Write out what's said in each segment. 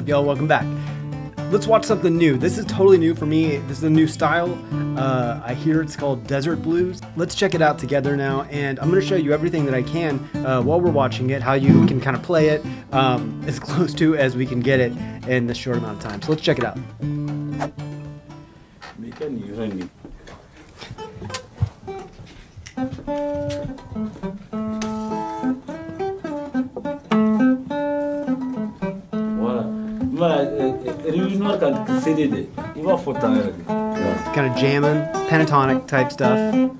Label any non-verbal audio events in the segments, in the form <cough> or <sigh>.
Up, y'all? Welcome back. Let's watch something new. This is totally new for me. This is a new style. Uh, I hear it's called Desert Blues. Let's check it out together now, and I'm going to show you everything that I can uh, while we're watching it, how you can kind of play it um, <laughs> as close to as we can get it in this short amount of time. So let's check it out. Voilà. even for time. Kind of jamming, pentatonic type stuff. <laughs>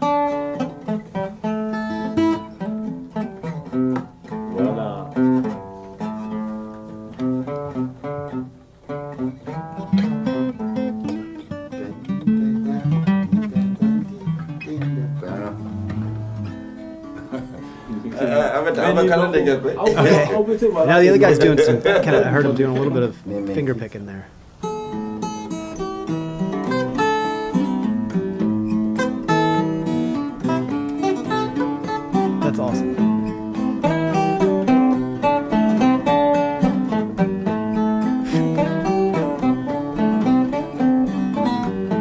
now the other guy's doing some kind of. I heard him doing a little bit of <laughs> finger picking there.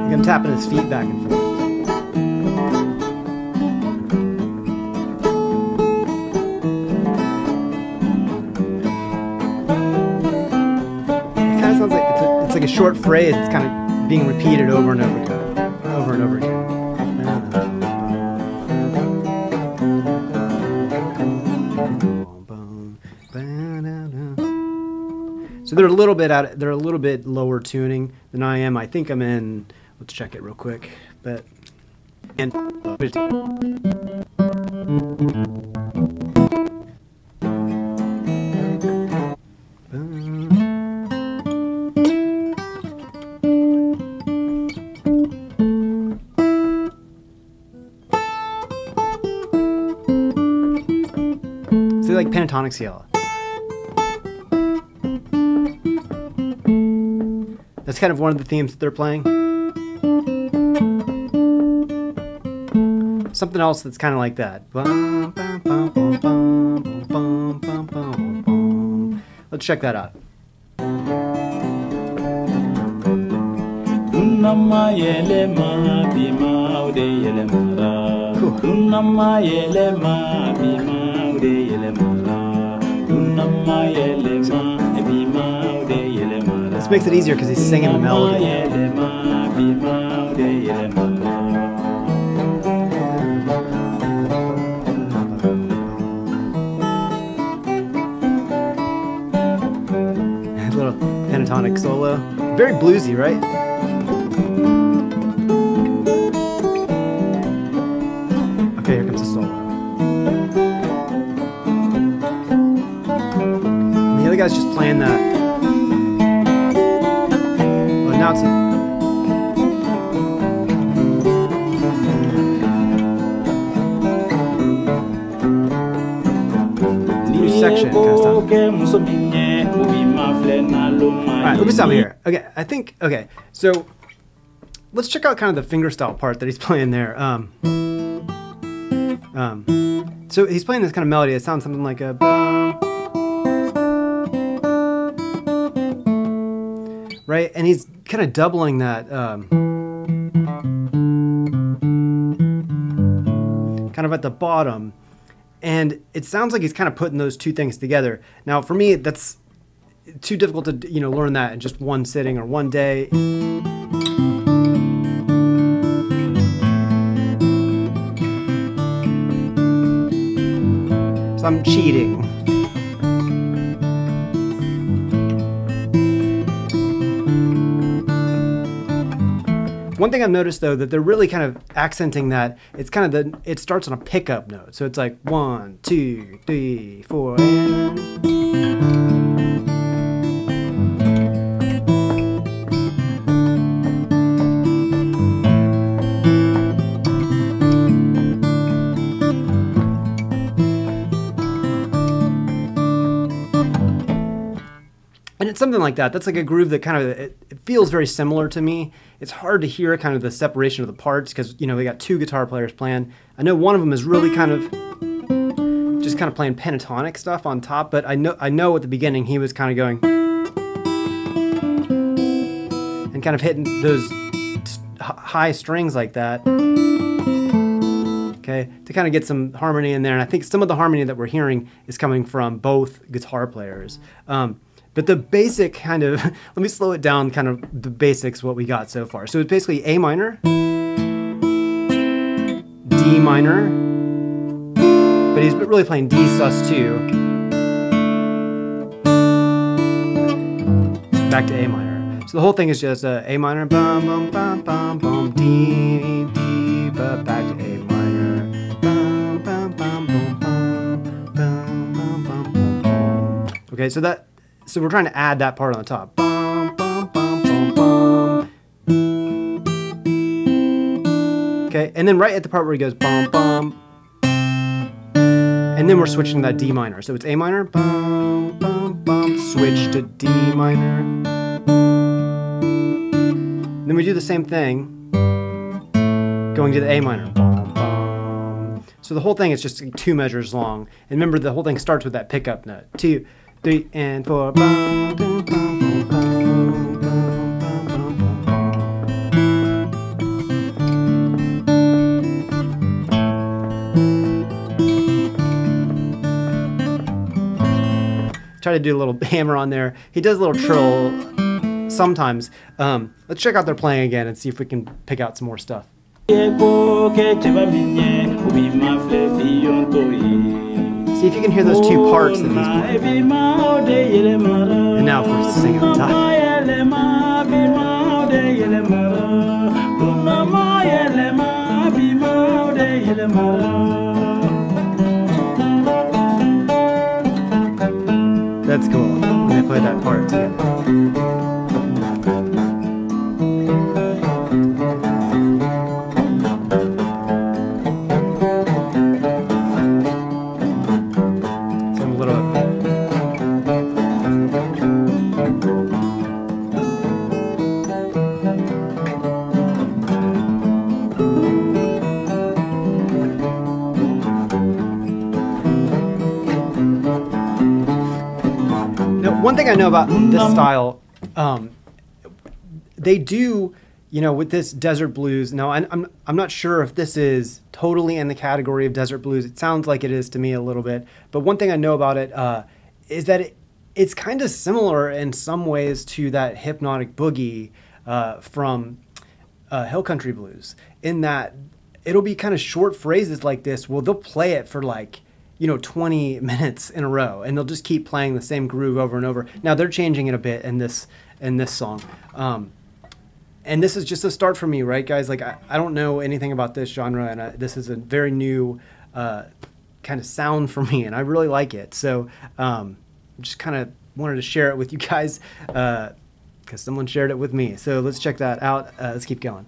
Look, I'm tapping his feet back and forth. It kind of sounds like it's, a, it's like a short phrase. It's kind of being repeated over and over again, over and over again. So they're a little bit out. They're a little bit lower tuning than I am. I think I'm in. Let's check it real quick. But and uh, See, like pentatonic scale. That's kind of one of the themes that they're playing. Something else that's kind of like that. Let's check that out. Cool. Which makes it easier because he's singing the melody. A <laughs> little pentatonic solo. Very bluesy, right? Okay, here comes the solo. The other guys just playing that now new section kind of stuff. All right, let me stop here. Okay, I think okay. So let's check out kind of the fingerstyle part that he's <laughs> playing there. Um, um, so he's playing this kind of melody. It sounds something like a. Right, and he's kind of doubling that. Um, kind of at the bottom, and it sounds like he's kind of putting those two things together. Now, for me, that's too difficult to you know learn that in just one sitting or one day. So I'm cheating. One thing I've noticed though that they're really kind of accenting that it's kind of the it starts on a pickup note, so it's like one, two, three, four, and. And it's something like that. That's like a groove that kind of it, it, feels very similar to me. It's hard to hear kind of the separation of the parts because you know we got two guitar players playing. I know one of them is really kind of just kind of playing pentatonic stuff on top, but I know I know at the beginning he was kind of going and kind of hitting those high strings like that. Okay, to kind of get some harmony in there, and I think some of the harmony that we're hearing is coming from both guitar players. Um, but the basic kind of, let me slow it down, kind of the basics, what we got so far. So it's basically A minor, D minor, but he's really playing D sus2. Back to A minor. So the whole thing is just uh, A minor, bum, bum, bum, bum, bum, D, D, but back to A minor. Bum, bum, bum, bum, bum, bum, bum, bum. Okay, so that so we're trying to add that part on the top. Okay, and then right at the part where he goes bum bum, and then we're switching to that D minor. So it's A minor, bum bum bum, switch to D minor. Then we do the same thing, going to the A minor. So the whole thing is just two measures long. And remember, the whole thing starts with that pickup note. Two, three, and four. Try to do a little <laughs> hammer on there. He does a little trill sometimes. Um, let's check out their playing again and see if we can pick out some more stuff. See if you can hear those two parts that he's playing. And now, of course, singing on top. That's cool when they play that part together. Thing I know about this style, um, they do, you know, with this desert blues. Now, I'm I'm not sure if this is totally in the category of desert blues. It sounds like it is to me a little bit. But one thing I know about it uh, is that it, it's kind of similar in some ways to that hypnotic boogie uh, from uh, Hill Country Blues, in that it'll be kind of short phrases like this. Well, they'll play it for like you know 20 <laughs> minutes in a row and they'll just keep playing the same groove over and over. Now they're changing it a bit in this in this song. Um, and this is just a start for me right guys? Like i, I don't know anything about this genre and I, this is a very new uh, kind of sound for <laughs> me and i really like it. So um, just kind of wanted to share it with you <laughs> guys because uh, someone shared it with me. So let's check that out. Uh, let's keep going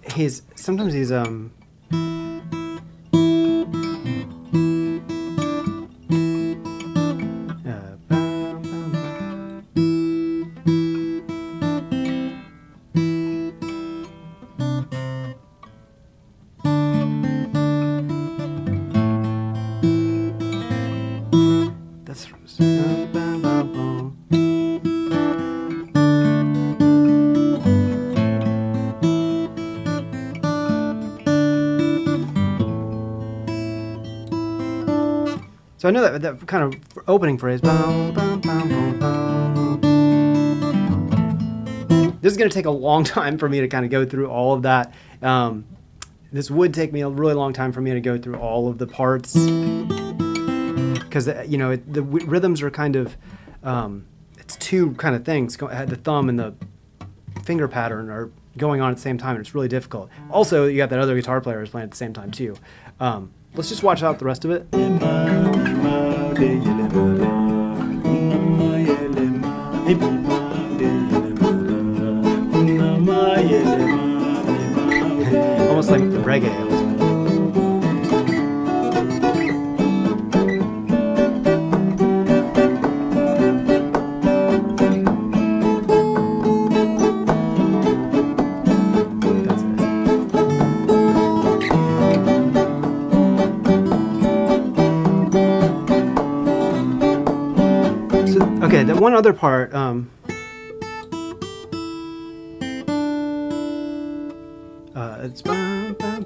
his sometimes his um I know that that kind of opening phrase. This is going to take a long <laughs> time for me to kind of go through all of that. Um, this would take me a really long time for me to go through all of the parts because you know it, the rhythms are kind of um, it's two kind of things. The thumb and the finger pattern are going on at the same time, and it's really difficult. Also, you got that other guitar player who's playing at the same time too. Um, let's just watch out the rest of it. Almost like the reggae. Other part. Um, uh, it's. bum, bum.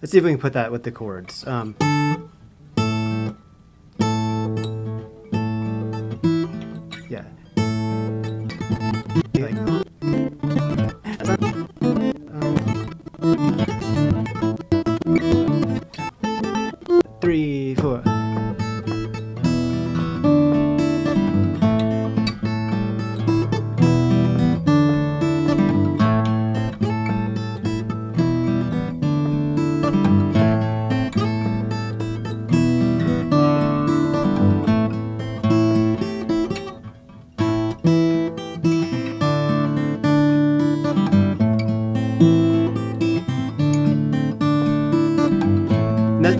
Let's see if we can put that with the chords. Um,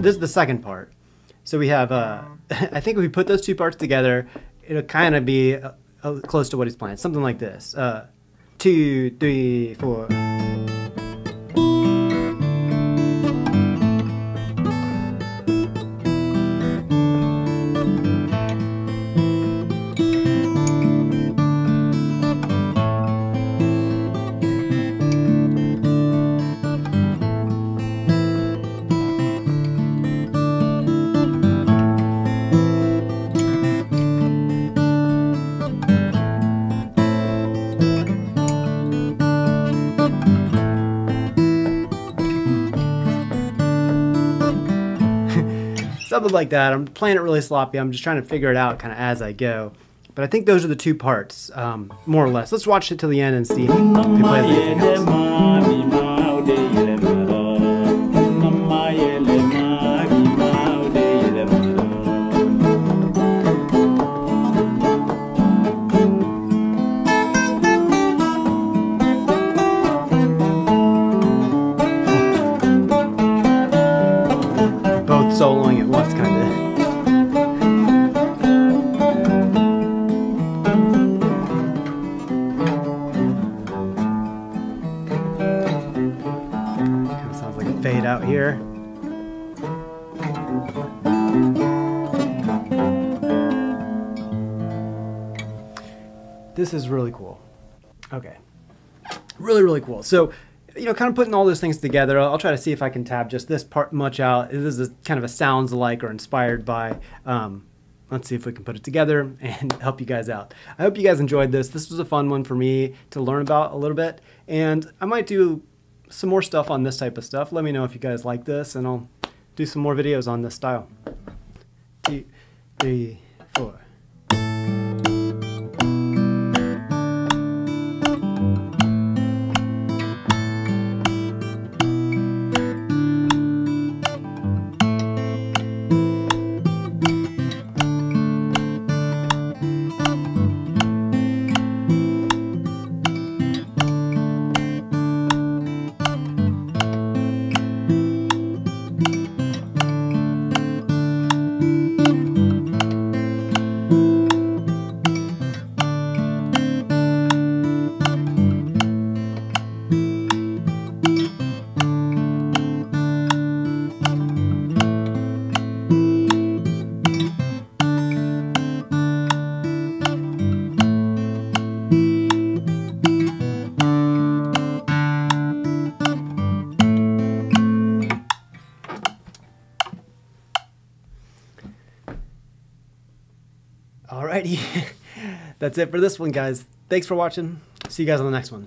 this, is the second part. So we have, uh, <laughs> I think if we put those two parts together, it'll kind of be uh, close to what he's playing. Something like this. Uh, two, three, four. Something like that. I'm playing it really sloppy. I'm just trying to figure it out kind of as I go. But I think those are the two parts, um, more or less. Let's watch it till the end and see if he plays anything. Soloing at once, kind of. Kind of sounds like a fade out here. This is really cool. Okay. Really, really cool. So, you know, kind of putting all those things together, I'll, try to see if I can tab just this part much out. This is kind of a sounds like or inspired by. Um, let's see if we can put it together <laughs> and help you guys out. I hope you guys enjoyed this. This was a fun one for me to learn about a little bit. And I might do some more stuff on this type of stuff. Let me know if you guys like this, and I'll do some more videos on this style. Two, three, four. That's it for this one, guys. Thanks for watching. See you guys on the next one.